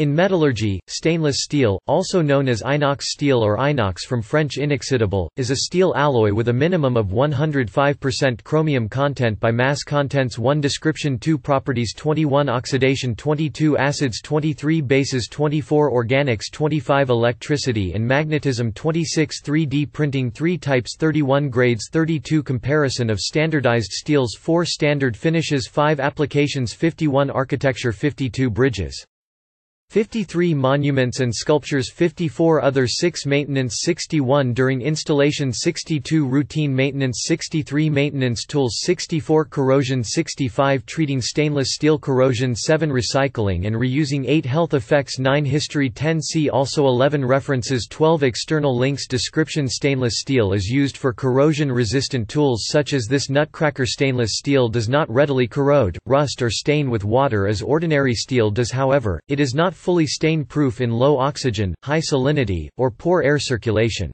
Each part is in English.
In metallurgy, stainless steel, also known as inox steel or inox from French inoxydable, is a steel alloy with a minimum of 105% chromium content by mass contents 1 Description 2 Properties 21 Oxidation 22 Acids 23 Bases 24 Organics 25 Electricity and magnetism 26 3D printing 3 Types 31 Grades 32 Comparison of standardized steels 4 Standard finishes 5 Applications 51 Architecture 52 Bridges 53 monuments and sculptures 54 other 6 maintenance 61 during installation 62 routine maintenance 63 maintenance tools 64 corrosion 65 treating stainless steel corrosion 7 recycling and reusing 8 health effects 9 history 10 see also 11 references 12 external links description stainless steel is used for corrosion resistant tools such as this nutcracker. Stainless steel does not readily corrode, rust or stain with water as ordinary steel does however, it is not fully stain-proof in low oxygen, high salinity, or poor air circulation.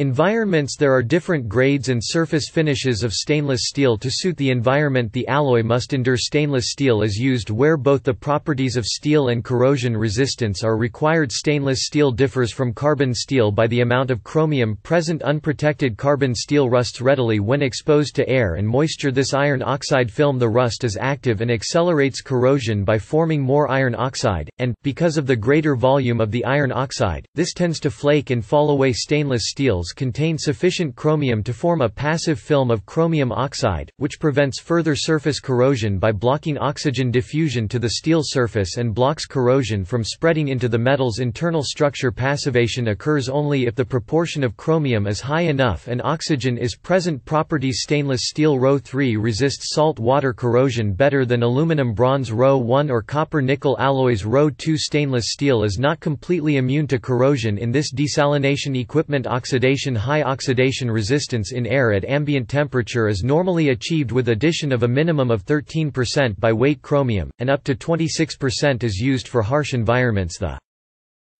Environments There are different grades and surface finishes of stainless steel to suit the environment the alloy must endure. Stainless steel is used where both the properties of steel and corrosion resistance are required. Stainless steel differs from carbon steel by the amount of chromium present. Unprotected carbon steel rusts readily when exposed to air and moisture. This iron oxide film the rust is active and accelerates corrosion by forming more iron oxide, and, because of the greater volume of the iron oxide, this tends to flake and fall away. Stainless steels contain sufficient chromium to form a passive film of chromium oxide, which prevents further surface corrosion by blocking oxygen diffusion to the steel surface and blocks corrosion from spreading into the metal's internal structure. Passivation occurs only if the proportion of chromium is high enough and oxygen is present. Properties Stainless steel Ro 3 resists salt water corrosion better than aluminum bronze Ro 1 or copper nickel alloys Ro 2 Stainless steel is not completely immune to corrosion in this desalination equipment. Oxidation oxidation High oxidation resistance in air at ambient temperature is normally achieved with addition of a minimum of 13% by weight chromium, and up to 26% is used for harsh environments the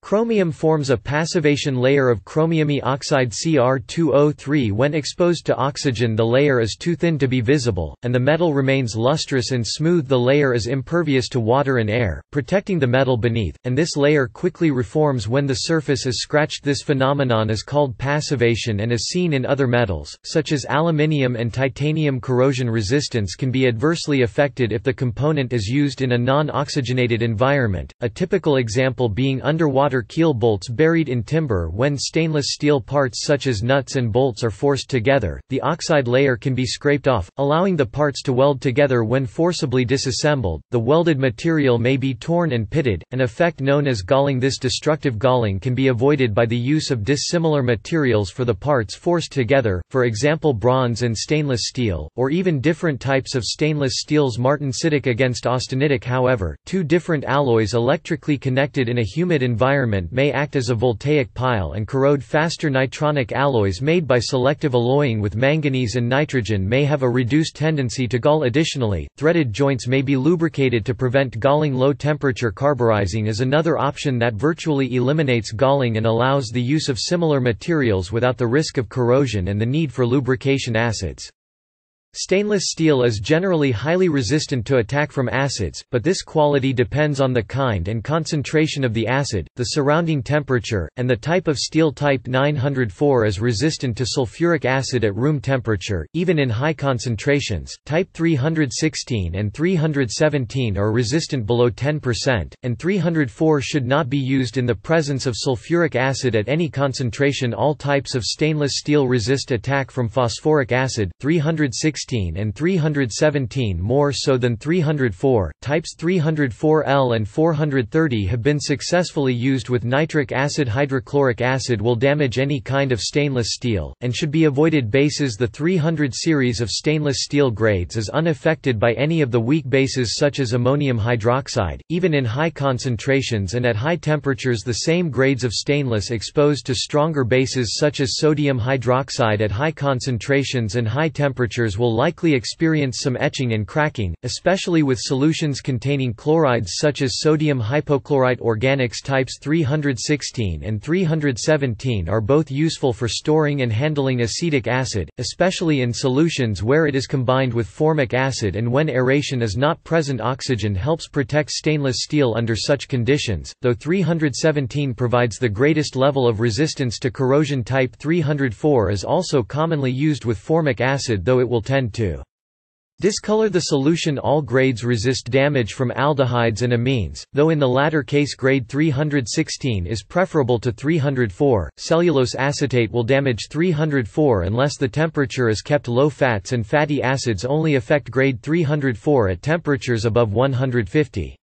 Chromium forms a passivation layer of chromium oxide Cr2O3 when exposed to oxygen the layer is too thin to be visible, and the metal remains lustrous and smooth the layer is impervious to water and air, protecting the metal beneath, and this layer quickly reforms when the surface is scratched. This phenomenon is called passivation and is seen in other metals, such as aluminium and titanium corrosion resistance can be adversely affected if the component is used in a non-oxygenated environment, a typical example being underwater water keel bolts buried in timber when stainless steel parts such as nuts and bolts are forced together, the oxide layer can be scraped off, allowing the parts to weld together when forcibly disassembled, the welded material may be torn and pitted, an effect known as galling. This destructive galling can be avoided by the use of dissimilar materials for the parts forced together, for example bronze and stainless steel, or even different types of stainless steels. Martensitic against austenitic however, two different alloys electrically connected in a humid environment environment may act as a voltaic pile and corrode faster nitronic alloys made by selective alloying with manganese and nitrogen may have a reduced tendency to gall additionally, threaded joints may be lubricated to prevent galling low-temperature carburizing is another option that virtually eliminates galling and allows the use of similar materials without the risk of corrosion and the need for lubrication acids. Stainless steel is generally highly resistant to attack from acids, but this quality depends on the kind and concentration of the acid, the surrounding temperature, and the type of steel type 904 is resistant to sulfuric acid at room temperature, even in high concentrations. Type 316 and 317 are resistant below 10%, and 304 should not be used in the presence of sulfuric acid at any concentration. All types of stainless steel resist attack from phosphoric acid. 316 and 317 more so than 304. Types 304L and 430 have been successfully used with nitric acid. Hydrochloric acid will damage any kind of stainless steel, and should be avoided. Bases The 300 series of stainless steel grades is unaffected by any of the weak bases such as ammonium hydroxide, even in high concentrations and at high temperatures. The same grades of stainless exposed to stronger bases such as sodium hydroxide at high concentrations and high temperatures will will likely experience some etching and cracking, especially with solutions containing chlorides such as sodium hypochlorite organics types 316 and 317 are both useful for storing and handling acetic acid, especially in solutions where it is combined with formic acid and when aeration is not present oxygen helps protect stainless steel under such conditions, though 317 provides the greatest level of resistance to corrosion type 304 is also commonly used with formic acid though it will tend to Discolor the solution All grades resist damage from aldehydes and amines, though in the latter case grade 316 is preferable to 304. Cellulose acetate will damage 304 unless the temperature is kept low fats and fatty acids only affect grade 304 at temperatures above 150.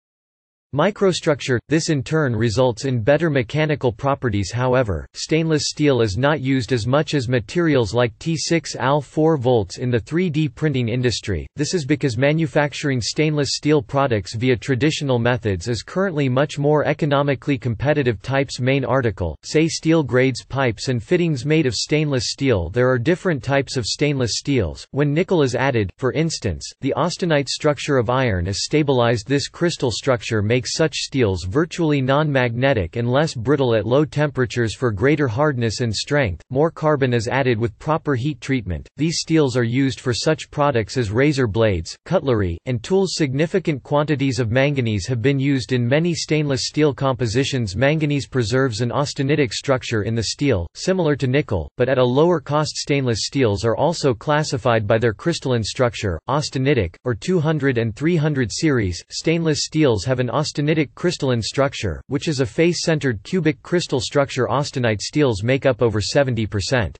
Microstructure – This in turn results in better mechanical properties however, stainless steel is not used as much as materials like T6 Al 4 volts in the 3D printing industry, this is because manufacturing stainless steel products via traditional methods is currently much more economically competitive types main article, say steel grades pipes and fittings made of stainless steel. There are different types of stainless steels, when nickel is added, for instance, the austenite structure of iron is stabilized. This crystal structure makes makes such steels virtually non-magnetic and less brittle at low temperatures for greater hardness and strength. More carbon is added with proper heat treatment. These steels are used for such products as razor blades, cutlery, and tools. Significant quantities of manganese have been used in many stainless steel compositions. Manganese preserves an austenitic structure in the steel, similar to nickel, but at a lower cost. Stainless steels are also classified by their crystalline structure, austenitic, or 200 and 300 series. Stainless steels have an austenitic austenitic crystalline structure, which is a face-centered cubic crystal structure austenite steels make up over 70%.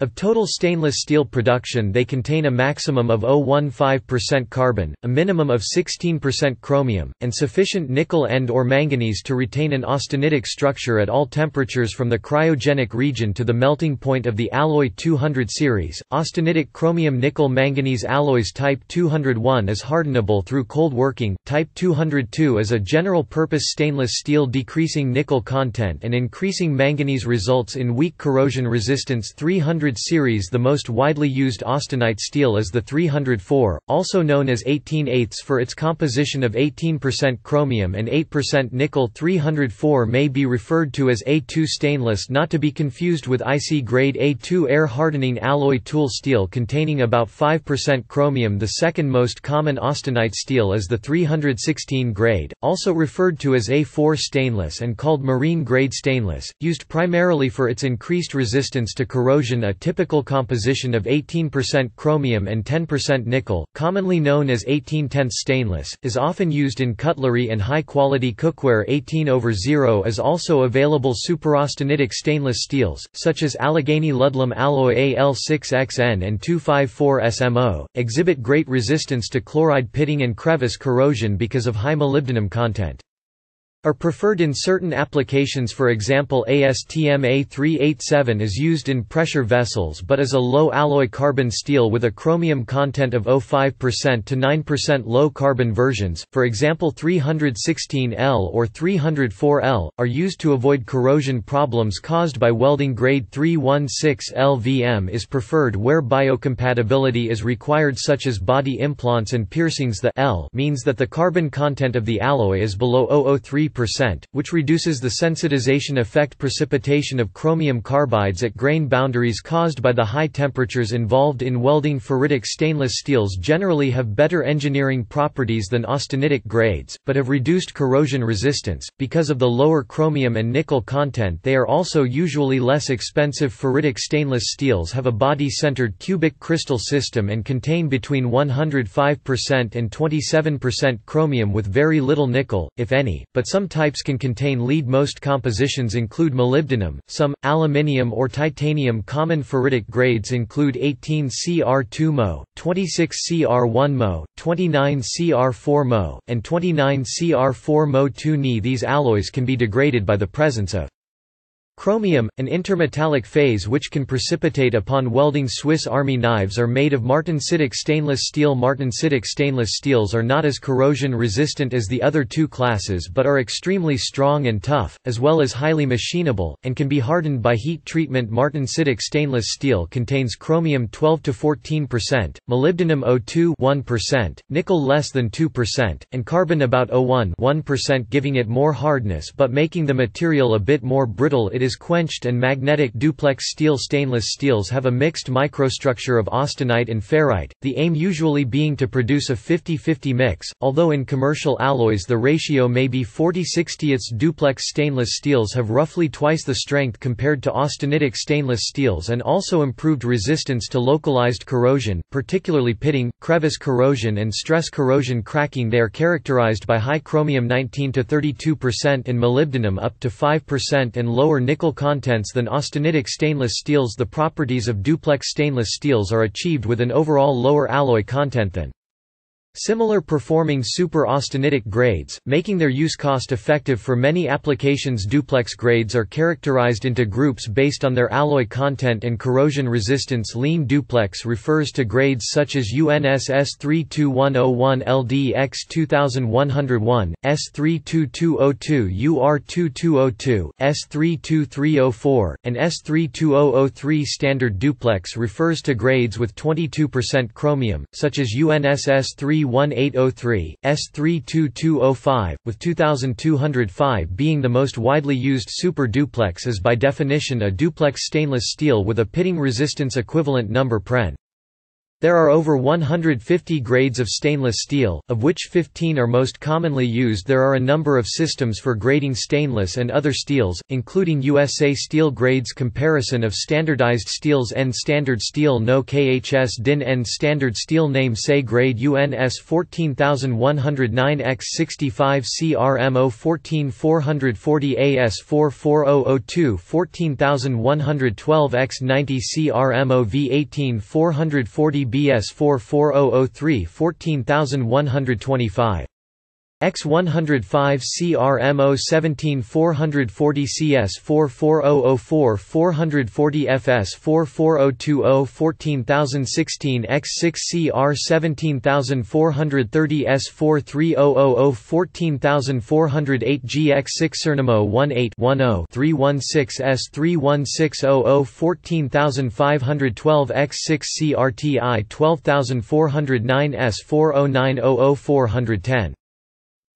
Of total stainless steel production they contain a maximum of 0.15% carbon, a minimum of 16% chromium, and sufficient nickel and or manganese to retain an austenitic structure at all temperatures from the cryogenic region to the melting point of the alloy 200 series. Austenitic chromium nickel manganese alloys type 201 is hardenable through cold working, type 202 is a general-purpose stainless steel decreasing nickel content and increasing manganese results in weak corrosion resistance 300 300 series. The most widely used austenite steel is the 304, also known as 18 eighths for its composition of 18% chromium and 8% nickel. 304 may be referred to as A2 stainless not to be confused with IC grade A2 air hardening alloy tool steel containing about 5% chromium. The second most common austenite steel is the 316 grade, also referred to as A4 stainless and called marine grade stainless, used primarily for its increased resistance to corrosion. A typical composition of 18% chromium and 10% nickel, commonly known as 18/10 stainless, is often used in cutlery and high-quality cookware. 18 over 0 is also available superaustenitic stainless steels, such as Allegheny Ludlum alloy AL6XN and 254SMO, exhibit great resistance to chloride pitting and crevice corrosion because of high molybdenum content are preferred in certain applications. For example ASTM A387 is used in pressure vessels but is a low alloy carbon steel with a chromium content of 0.5% to 9% low carbon versions, for example 316L or 304L, are used to avoid corrosion problems caused by welding grade 316 LVM is preferred where biocompatibility is required such as body implants and piercings. The L means that the carbon content of the alloy is below 003 percent which reduces the sensitization effect precipitation of chromium carbides at grain boundaries caused by the high temperatures involved in welding ferritic stainless steels generally have better engineering properties than austenitic grades, but have reduced corrosion resistance. Because of the lower chromium and nickel content they are also usually less expensive ferritic stainless steels have a body-centered cubic crystal system and contain between 105% and 27% chromium with very little nickel, if any, but some some types can contain lead. Most compositions include molybdenum, some, aluminium or titanium. Common ferritic grades include 18 Cr2 Mo, 26 Cr1 Mo, 29 Cr4 Mo, and 29 Cr4 Mo 2 Ni These alloys can be degraded by the presence of Chromium, an intermetallic phase which can precipitate upon welding Swiss Army knives are made of martensitic stainless steel. Martensitic stainless steels are not as corrosion resistant as the other two classes but are extremely strong and tough, as well as highly machinable, and can be hardened by heat treatment. Martensitic stainless steel contains chromium 12–14%, molybdenum 0.2 nickel less than 2%, and carbon about 0.1 giving it more hardness but making the material a bit more brittle. It is quenched and magnetic duplex steel Stainless steels have a mixed microstructure of austenite and ferrite, the aim usually being to produce a 50-50 mix, although in commercial alloys the ratio may be 40-60 its duplex stainless steels have roughly twice the strength compared to austenitic stainless steels and also improved resistance to localized corrosion, particularly pitting, crevice corrosion and stress corrosion cracking. They are characterized by high chromium 19–32% and molybdenum up to 5% and lower nickel contents than austenitic stainless steels. The properties of duplex stainless steels are achieved with an overall lower alloy content than Similar performing super-austenitic grades, making their use cost-effective for many applications. Duplex grades are characterized into groups based on their alloy content and corrosion resistance. Lean duplex refers to grades such as UNSS 32101 LD X 2101, S32202 UR2202, S32304, and S32003 Standard duplex refers to grades with 22% chromium, such as UNSS 3 31803, S32205, with 2205 being the most widely used super duplex is by definition a duplex stainless steel with a pitting resistance equivalent number pren. There are over 150 grades of stainless steel, of which 15 are most commonly used. There are a number of systems for grading stainless and other steels, including USA Steel Grades Comparison of Standardized Steels N Standard Steel No KHS DIN N Standard Steel Name say Grade UNS 14109 X65 CRMO 14440 AS 44002 14112 X90 CRMO V18440 BS 44003 14125. X105 CRMO 17440 CS44004 440 FS 44020 14016 X6 CR 17430 S43000 14408 GX6 Cernamo 18-10-316 S31600 14512 X6 CRTI 12409 S40900410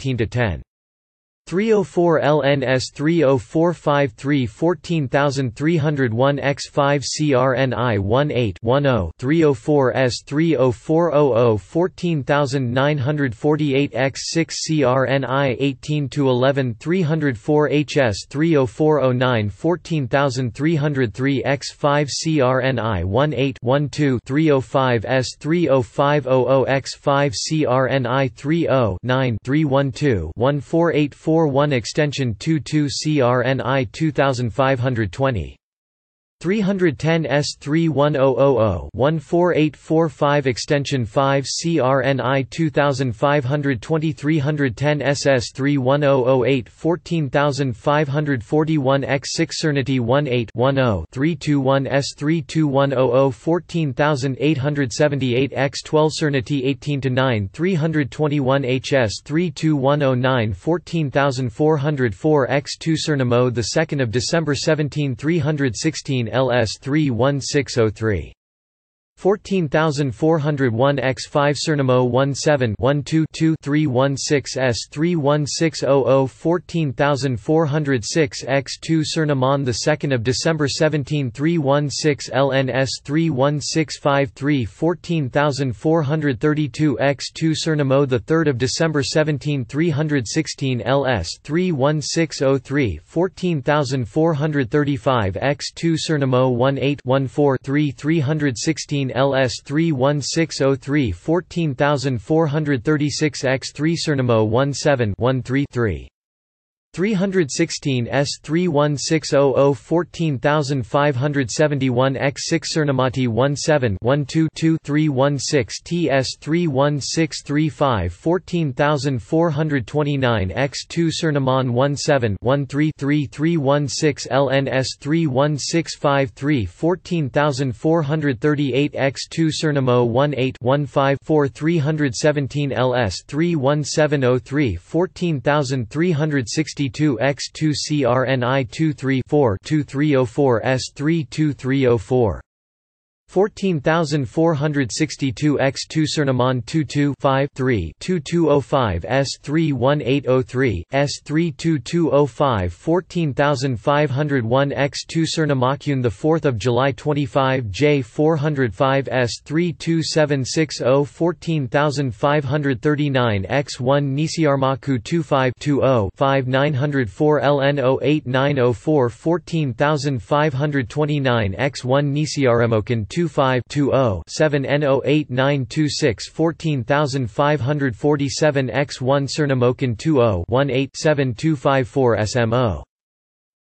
18 to 10. 304 LNS 30453 14301 X5 CRNI 18 10 304 S 30400 14948 X6 CRNI 18 11 304 HS 30409 14303 X5 CRNI 18 12 305 S 30500 X5 CRNI 30 9 312 14844 41 extension 22 CRNI 2520 310 S31000 14845 extension 5 CRNI 2520 310 SS31008 14541 X6 Cernity 18 321 S32100 14878 X12 Cernity 18 9 321 HS 32109 14404 X2 Cernamo 2 December 17 316 LS 31603 14401 x 5 Cernamo 17 12 316 S 31600 14406 x 2 Cernamon the 2nd of December 17 316 LNS 31653 14432 x 2 Cernamo the 3rd of December 17 316 LS 31603 14435 x 2 Cernamo 18 14 3 316 LS 31603 14436 x 3 Cernamo 17 13 3 316 S 31600 14571 X 6 Cernamati 17 12 316 TS 31635 14429 X 2 Cernamon 17 13 316 LNS 31653 14438 X 2 Cernamo 18 15 4 317 LS 31703 14360 62 x 2 CRNI 23 4 2304 S 32304 14462 x 2 Cernamon 22 5 3 2205 S 31803 S 32205 14501 x 2 Cernamacune the 4th of July 25 J 405 S 32760 14539 x 1 Nisiarmaku 2520 5904 LN 08904 14529 x 1 Nisiaremokan 2 25 7 N08926 14547 X1 Cernamokan 20 18 7254 SMO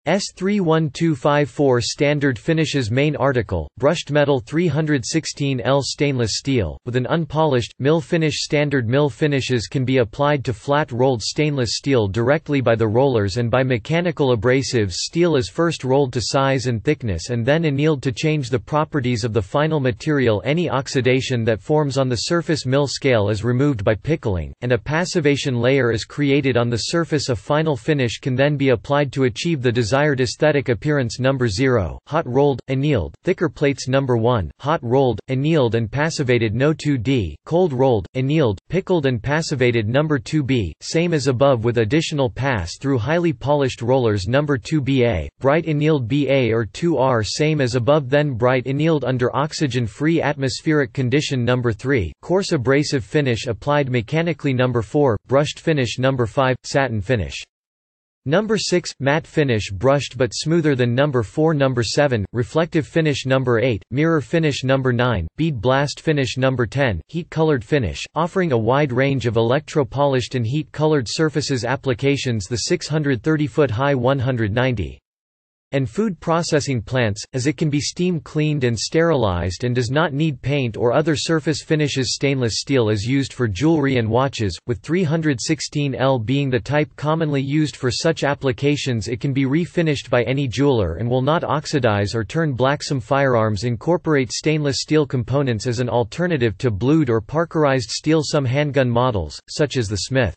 S31254 Standard finishes Main article, brushed metal 316L stainless steel, with an unpolished, mill finish Standard mill finishes can be applied to flat-rolled stainless steel directly by the rollers and by mechanical abrasives. Steel is first rolled to size and thickness and then annealed to change the properties of the final material. Any oxidation that forms on the surface mill scale is removed by pickling, and a passivation layer is created on the surface. A final finish can then be applied to achieve the desired desired aesthetic appearance number 0, hot rolled, annealed, thicker plates number 1, hot rolled, annealed and passivated no 2D, cold rolled, annealed, pickled and passivated number 2B, same as above with additional pass through highly polished rollers number 2BA, bright annealed BA or 2R same as above then bright annealed under oxygen-free atmospheric condition number 3, coarse abrasive finish applied mechanically number 4, brushed finish number 5, satin finish. Number 6 matte finish brushed but smoother than number 4 number 7 reflective finish. Number 8 mirror finish. Number 9 bead blast finish. Number 10 heat colored finish offering a wide range of electro polished and heat colored surfaces applications. The 630 foot high 190 and food processing plants, as it can be steam cleaned and sterilized and does not need paint or other surface finishes. Stainless steel is used for jewelry and watches, with 316L being the type commonly used for such applications. It can be refinished by any jeweler and will not oxidize or turn black. Some firearms incorporate stainless steel components as an alternative to blued or parkerized steel. Some handgun models, such as the Smith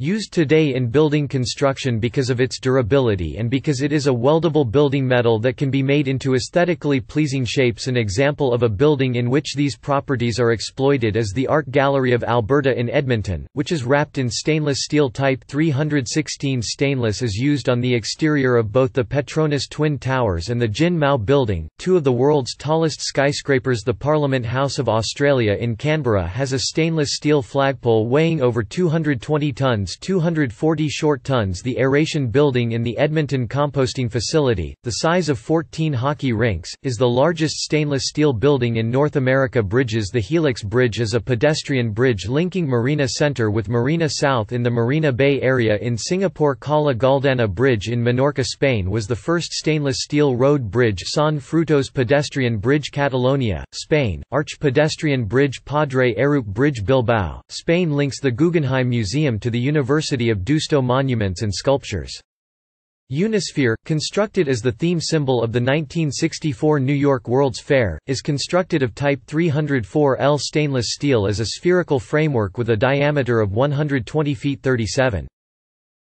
Used today in building construction because of its durability and because it is a weldable building metal that can be made into aesthetically pleasing shapes. An example of a building in which these properties are exploited is the Art Gallery of Alberta in Edmonton, which is wrapped in stainless steel Type 316 stainless is used on the exterior of both the Petronas Twin Towers and the Jin Mao Building, two of the world's tallest skyscrapers The Parliament House of Australia in Canberra has a stainless steel flagpole weighing over 220 tonnes tons 240 short tons The aeration building in the Edmonton composting facility, the size of 14 hockey rinks, is the largest stainless steel building in North America. Bridges The Helix Bridge is a pedestrian bridge linking Marina Center with Marina South in the Marina Bay area in Singapore. Cala Galdana Bridge in Menorca Spain was the first stainless steel road bridge San Frutos Pedestrian Bridge Catalonia, Spain, Arch Pedestrian Bridge Padre Arrupe Bridge Bilbao, Spain links the Guggenheim Museum to the University University of Deusto monuments and sculptures. Unisphere, constructed as the theme symbol of the 1964 New York World's Fair, is constructed of Type 304L stainless steel as a spherical framework with a diameter of 120 feet 37.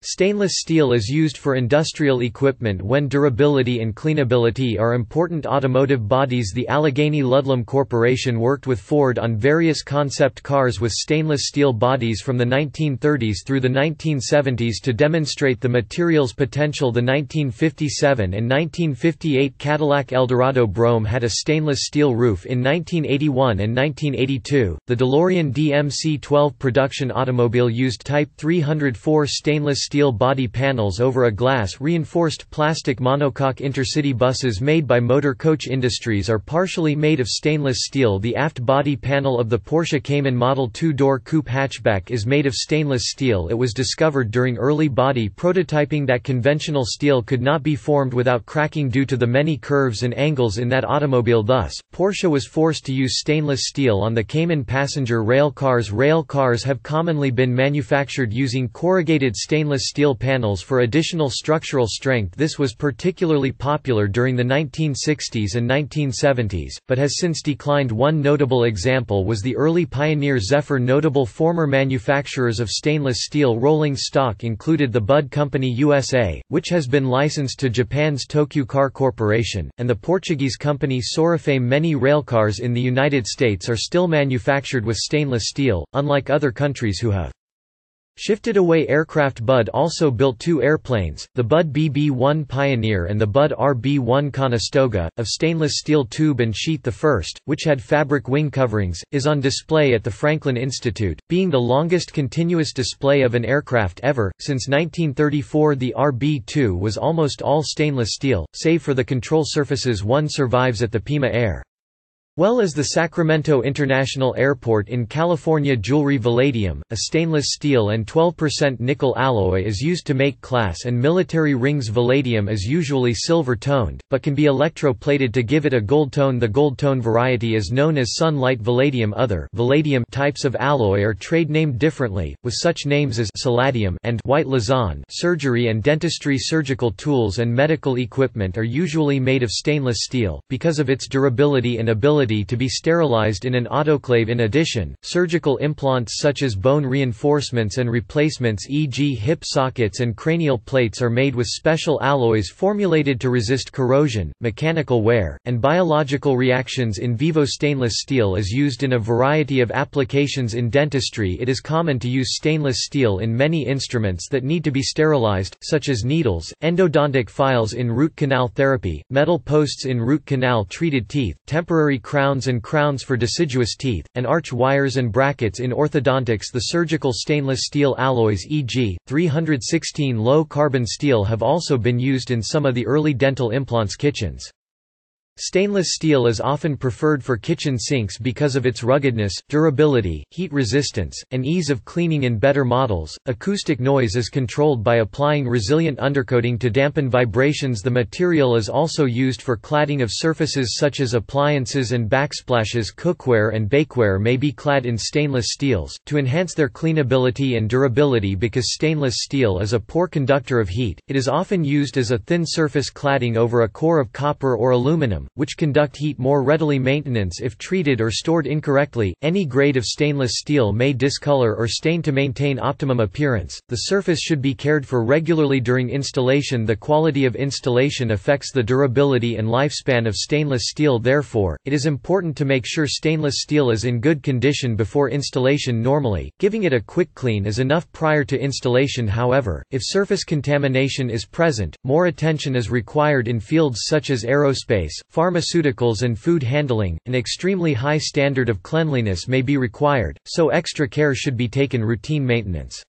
Stainless steel is used for industrial equipment when durability and cleanability are important automotive bodies The Allegheny Ludlum Corporation worked with Ford on various concept cars with stainless steel bodies from the 1930s through the 1970s to demonstrate the material's potential The 1957 and 1958 Cadillac Eldorado Brougham had a stainless steel roof in 1981 and 1982. The DeLorean DMC-12 production automobile used Type 304 stainless steel body panels over a glass-reinforced plastic monocoque intercity buses made by Motor Coach Industries are partially made of stainless steel. The aft body panel of the Porsche Cayman Model two-door coupe hatchback is made of stainless steel. It was discovered during early body prototyping that conventional steel could not be formed without cracking due to the many curves and angles in that automobile. Thus, Porsche was forced to use stainless steel on the Cayman passenger rail cars. Rail cars have commonly been manufactured using corrugated stainless steel panels for additional structural strength. This was particularly popular during the 1960s and 1970s, but has since declined. One notable example was the early Pioneer Zephyr. Notable former manufacturers of stainless steel rolling stock included the Budd Company USA, which has been licensed to Japan's Tokyu Car Corporation, and the Portuguese company Sorefame. Many railcars in the United States are still manufactured with stainless steel, unlike other countries who have Shifted away aircraft Budd also built two airplanes, the Budd BB-1 Pioneer and the Budd RB-1 Conestoga, of stainless steel tube and sheet The first, which had fabric wing coverings, is on display at the Franklin Institute, being the longest continuous display of an aircraft ever. Since 1934 the RB-2 was almost all stainless steel, save for the control surfaces one survives at the Pima Air well as the Sacramento International Airport in California jewelry Valadium, a stainless steel and 12% nickel alloy is used to make class and military rings. Valadium is usually silver-toned, but can be electro-plated to give it a gold tone. The gold tone variety is known as Sunlight Valadium Other Valadium types of alloy are trade-named differently, with such names as Palladium and White Lazon surgery and dentistry Surgical tools and medical equipment are usually made of stainless steel, because of its durability and ability to be sterilized in an autoclave in addition, surgical implants such as bone reinforcements and replacements e.g. hip sockets and cranial plates are made with special alloys formulated to resist corrosion, mechanical wear, and biological reactions in vivo stainless steel is used in a variety of applications in dentistry it is common to use stainless steel in many instruments that need to be sterilized, such as needles, endodontic files in root canal therapy, metal posts in root canal treated teeth, temporary crown crowns and crowns for deciduous teeth, and arch wires and brackets in orthodontics The surgical stainless steel alloys e.g., 316 low-carbon steel have also been used in some of the early dental implants kitchens. Stainless steel is often preferred for kitchen sinks because of its ruggedness, durability, heat resistance, and ease of cleaning in better models. Acoustic noise is controlled by applying resilient undercoating to dampen vibrations. The material is also used for cladding of surfaces such as appliances and backsplashes. Cookware and bakeware may be clad in stainless steels to enhance their cleanability and durability because stainless steel is a poor conductor of heat. It is often used as a thin surface cladding over a core of copper or aluminum which conduct heat more readily maintenance if treated or stored incorrectly. Any grade of stainless steel may discolor or stain to maintain optimum appearance. The surface should be cared for regularly during installation. The quality of installation affects the durability and lifespan of stainless steel. Therefore, it is important to make sure stainless steel is in good condition before installation normally. Giving it a quick clean is enough prior to installation. However, if surface contamination is present, more attention is required in fields such as aerospace, pharmaceuticals and food handling, an extremely high standard of cleanliness may be required, so extra care should be taken routine maintenance.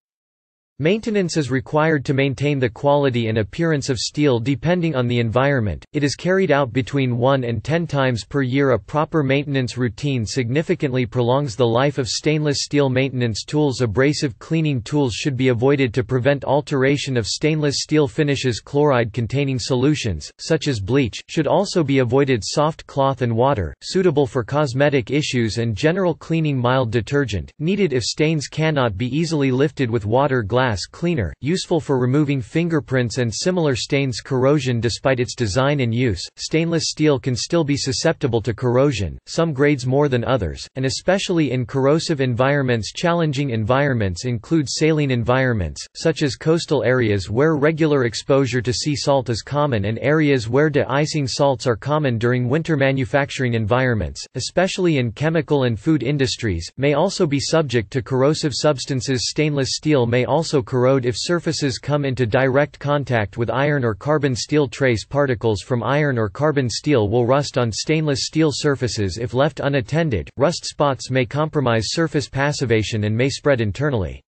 Maintenance is required to maintain the quality and appearance of steel depending on the environment. It is carried out between 1 and 10 times per year. A proper maintenance routine significantly prolongs the life of stainless steel maintenance tools. Abrasive cleaning tools should be avoided to prevent alteration of stainless steel finishes. Chloride containing solutions, such as bleach, should also be avoided. Soft cloth and water, suitable for cosmetic issues and general cleaning. Mild detergent, needed if stains cannot be easily lifted with water glass glass cleaner, useful for removing fingerprints and similar stains corrosion Despite its design and use, stainless steel can still be susceptible to corrosion, some grades more than others, and especially in corrosive environments. Challenging environments include saline environments, such as coastal areas where regular exposure to sea salt is common and areas where de-icing salts are common during winter manufacturing environments, especially in chemical and food industries, may also be subject to corrosive substances. Stainless steel may also corrode if surfaces come into direct contact with iron or carbon steel trace particles from iron or carbon steel will rust on stainless steel surfaces if left unattended, rust spots may compromise surface passivation and may spread internally.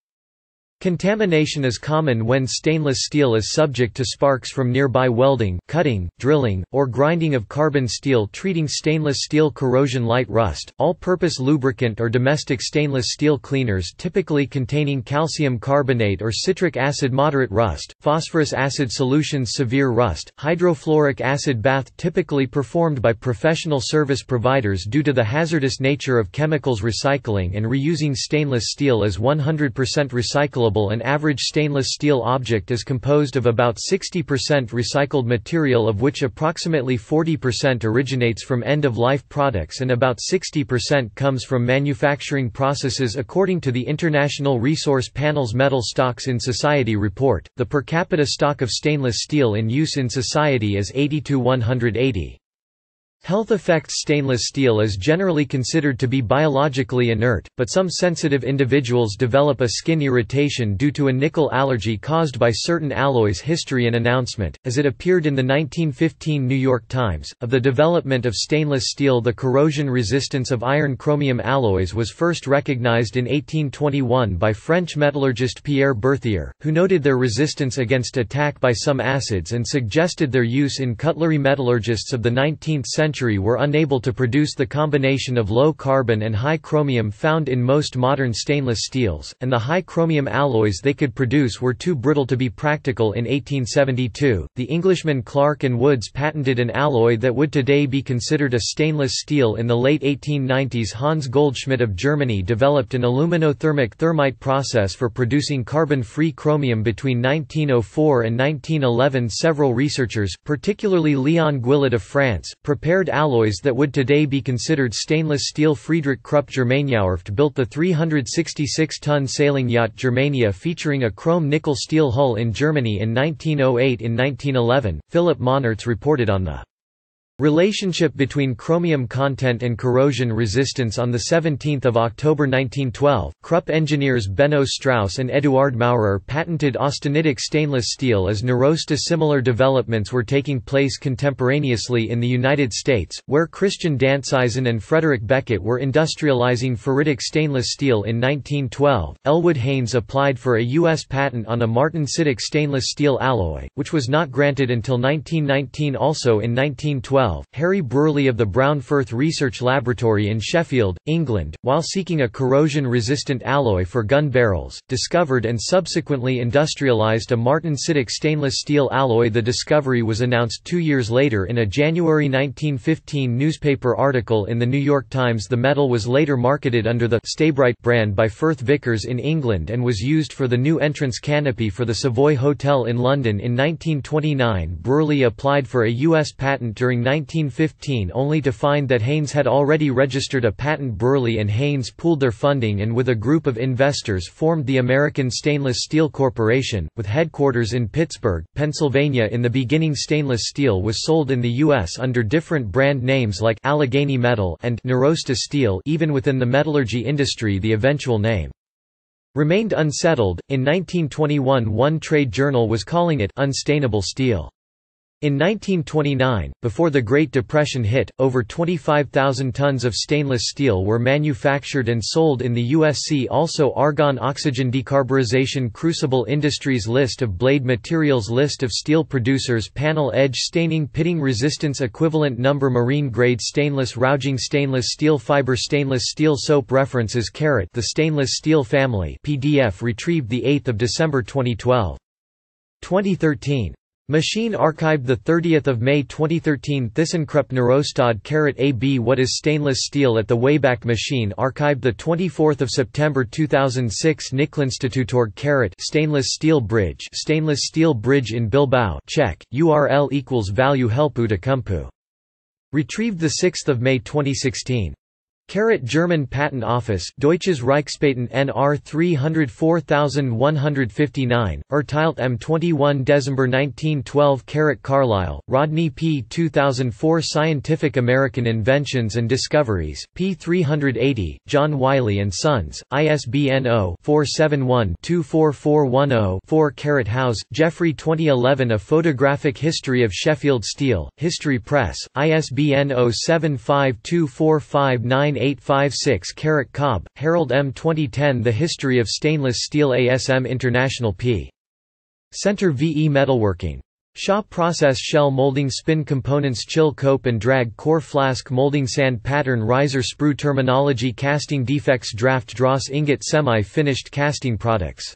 Contamination is common when stainless steel is subject to sparks from nearby welding, cutting, drilling, or grinding of carbon steel treating stainless steel corrosion light rust. All-purpose lubricant or domestic stainless steel cleaners typically containing calcium carbonate or citric acid moderate rust, phosphorus acid solutions severe rust, hydrofluoric acid bath typically performed by professional service providers due to the hazardous nature of chemicals recycling and reusing stainless steel as 100% recyclable an average stainless steel object is composed of about 60% recycled material of which approximately 40% originates from end-of-life products and about 60% comes from manufacturing processes according to the International Resource Panel's Metal Stocks in Society report. The per capita stock of stainless steel in use in society is 80 to 180. Health effects Stainless steel is generally considered to be biologically inert, but some sensitive individuals develop a skin irritation due to a nickel allergy caused by certain alloys History and announcement, as it appeared in the 1915 New York Times, of the development of stainless steel the corrosion resistance of iron-chromium alloys was first recognized in 1821 by French metallurgist Pierre Berthier, who noted their resistance against attack by some acids and suggested their use in cutlery metallurgists of the 19th century century were unable to produce the combination of low carbon and high chromium found in most modern stainless steels, and the high chromium alloys they could produce were too brittle to be practical in 1872. The Englishmen Clark and Woods patented an alloy that would today be considered a stainless steel in the late 1890s. Hans Goldschmidt of Germany developed an aluminothermic thermite process for producing carbon-free chromium between 1904 and 1911. Several researchers, particularly Leon Guillet of France, prepared alloys that would today be considered stainless steel Friedrich Krupp Germaniawerft built the 366-ton sailing yacht Germania featuring a chrome-nickel steel hull in Germany in 1908 In 1911, Philip Monnartz reported on the Relationship between chromium content and corrosion resistance On 17 October 1912, Krupp engineers Benno Strauss and Eduard Maurer patented austenitic stainless steel as Nirosta Similar developments were taking place contemporaneously in the United States, where Christian Dantsizen and Frederick Beckett were industrializing ferritic stainless steel in 1912. Elwood Haynes applied for a U.S. patent on a martensitic stainless steel alloy, which was not granted until 1919 Also in 1912, Harry Brearley of the Brown Firth Research Laboratory in Sheffield, England, while seeking a corrosion-resistant alloy for gun barrels, discovered and subsequently industrialized a martensitic stainless steel alloy The discovery was announced two years later in a January 1915 newspaper article in The New York Times The metal was later marketed under the Sta-Brite brand by Firth Vickers in England and was used for the new entrance canopy for the Savoy Hotel in London in 1929 Brearley applied for a U.S. patent during 1915 only to find that Haynes had already registered a patent Brearley and Haynes pooled their funding and with a group of investors formed the American Stainless Steel Corporation, with headquarters in Pittsburgh, Pennsylvania in the beginning stainless steel was sold in the U.S. under different brand names like Allegheny Metal and Nirosta Steel even within the metallurgy industry the eventual name remained unsettled. In 1921 one trade journal was calling it unstainable steel. In 1929, before the Great Depression hit, over 25,000 tons of stainless steel were manufactured and sold in the USC also Argon Oxygen Decarburization Crucible Industries List of blade materials List of steel producers Panel edge staining Pitting resistance equivalent number Marine grade stainless Rouging stainless steel fiber Stainless steel soap References Carrot The Stainless Steel Family PDF retrieved 8 December 2012. 2013 Machine archived 30 May 2013 Thyssenkrupp Neurostad AB What is stainless steel at the Wayback Machine archived 24 September 2006 Niklinstitutorg Stainless steel bridge Stainless steel bridge in Bilbao Czech, URL equals value Helpu to Retrieved 6 May 2016 Carat German Patent Office Deutsches Reichspatent NR 304159, Urteilt M 21 December 1912 Carat Carlisle, Rodney P. 2004 Scientific American Inventions and Discoveries, p. 380, John Wiley & Sons, ISBN 0-471-24410-4 Carat House, Jeffrey 2011 A Photographic History of Sheffield Steel, History Press, ISBN 0-7524598 856 Carat Cobb, Harold M. 2010 The History of Stainless Steel ASM International p. Center VE Metalworking. Shaw Process Shell Molding Spin Components Chill Cope and Drag Core Flask Molding Sand Pattern Riser Sprue Terminology Casting Defects Draft Dross Ingot Semi-finished casting products